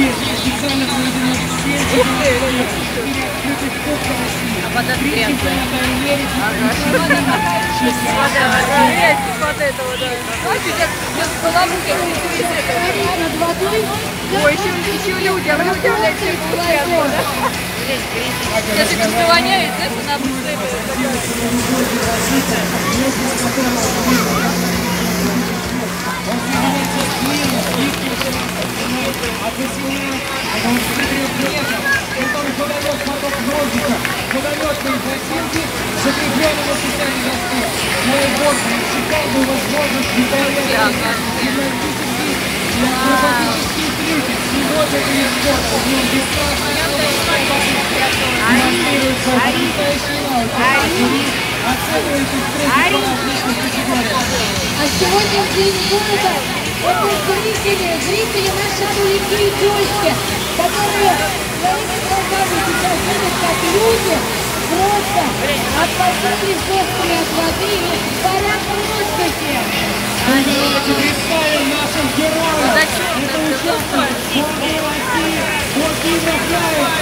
есть специально проведено 7 чемпионатов мира, 4 открытых Кубка России, 3 чемпионата Америки, Вот этого, да. Знаете, без головы над водой. Ой, еще, еще людям, людям, блядь, все вкусно. Если как-то воняет, знаешь, надо Он от 18 до 23 метров, который подает поток воздуха, водометные ботинки, закреплены на специальной доске. Наибольший шикарную возможность выполнять гимнастические и акробатические трюки. Сегодня перед спортом в нем бесстрашная демонстрируется потрясающий навык. Оценивается в трех различных категориях. А сегодня день города это зрители, зрители наши кулики и гости, которые своими глазами сейчас видят, как люди просто отпустились острые от воды и парят в воздухе. Представим наших героев. Это участники сборной России по гимнастике.